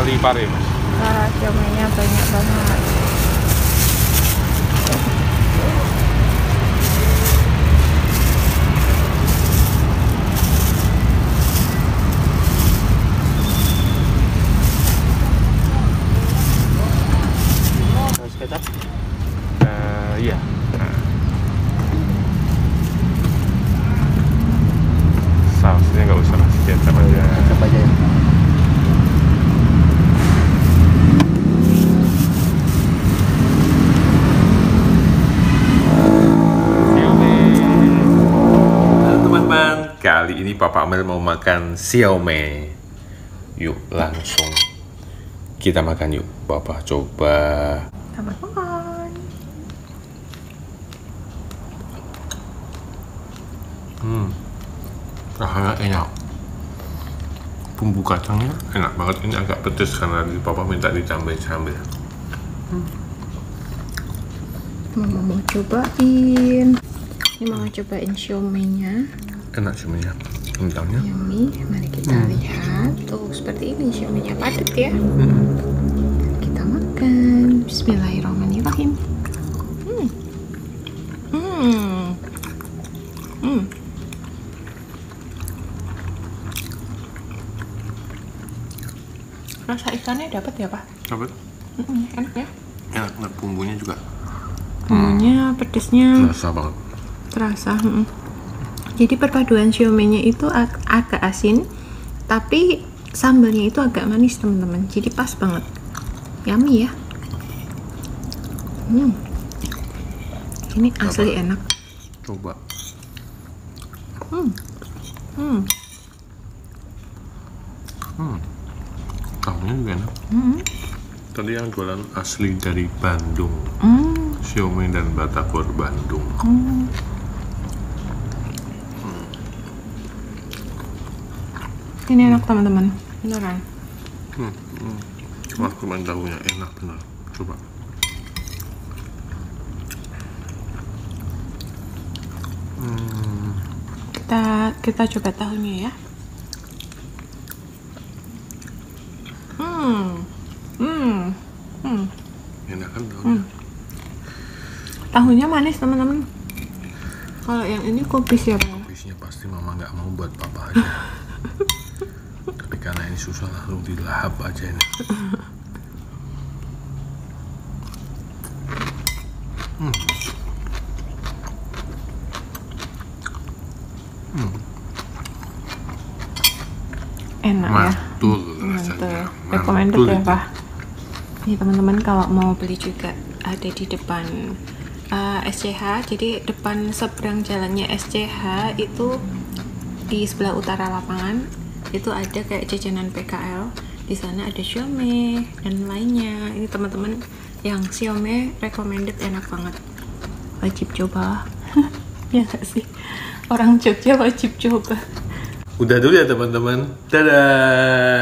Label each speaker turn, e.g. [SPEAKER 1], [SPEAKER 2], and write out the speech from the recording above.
[SPEAKER 1] kali Paris.
[SPEAKER 2] Ah, Mas. Banyak banget.
[SPEAKER 1] Kali ini Papa Amel mau makan siomay. Yuk langsung kita makan yuk. Papa coba.
[SPEAKER 2] Selamat makan.
[SPEAKER 1] Hmm, rasanya enak. Bumbu kacangnya enak banget. Ini agak pedes karena tadi Papa minta ditambahin sambal.
[SPEAKER 2] Mama mau cobain. Ini mama cobain siomaynya.
[SPEAKER 1] Enak semuanya. Kentangnya.
[SPEAKER 2] Yummy. Mari kita lihat. Tuh, seperti ini siomaynya padat ya.
[SPEAKER 1] Hmm.
[SPEAKER 2] Kita makan. Bismillahirrahmanirrahim. Hmm. Hmm. Hmm. Rasa ikannya dapat ya, Pak?
[SPEAKER 1] Dapat.
[SPEAKER 2] Mm, enak ya.
[SPEAKER 1] Enak, enak. Bumbunya juga
[SPEAKER 2] Bumbunya, pedesnya
[SPEAKER 1] terasa banget.
[SPEAKER 2] terasa. mm. Jadi perpaduan siomaynya itu ag- agak asin, tapi sambalnya itu agak manis teman-teman. Jadi pas banget. Yummy ya. Hmm. Ini asli enak.
[SPEAKER 1] Coba.
[SPEAKER 2] Hmm. Hmm.
[SPEAKER 1] Hmm. Tahunya juga enak.
[SPEAKER 2] Hmm.
[SPEAKER 1] Tadi yang jualan asli dari Bandung.
[SPEAKER 2] Hmm.
[SPEAKER 1] Siomay dan Batagor Bandung.
[SPEAKER 2] Hmm. Ini enak teman-teman. Beneran.
[SPEAKER 1] Hmm. hmm. Wah, cuman tahunya enak bener. Coba. Hmm.
[SPEAKER 2] Kita kita coba tahunya ya. Hmm. Hmm. Hmm.
[SPEAKER 1] Enak kan tahunya?
[SPEAKER 2] Tahunya manis teman-teman. Kalau yang ini kubis ya Pak.
[SPEAKER 1] Habisnya pasti mama nggak mau buat papa aja. Ini susah langsung dilahap aja ini. Hmm.
[SPEAKER 2] Enak ya.
[SPEAKER 1] Mantul
[SPEAKER 2] Mantap.
[SPEAKER 1] rasanya.
[SPEAKER 2] Recommended
[SPEAKER 1] Mantul
[SPEAKER 2] ya. Pak. Nih teman-teman kalau mau beli juga ada di depan uh, SCH. Jadi depan seberang jalannya SCH itu di sebelah utara lapangan itu ada kayak jajanan PKL. Di sana ada siomay dan lainnya. Ini teman-teman yang siomay recommended enak banget. Wajib coba. ya nggak sih? Orang Jogja wajib coba.
[SPEAKER 1] Udah dulu ya teman-teman. Dadah.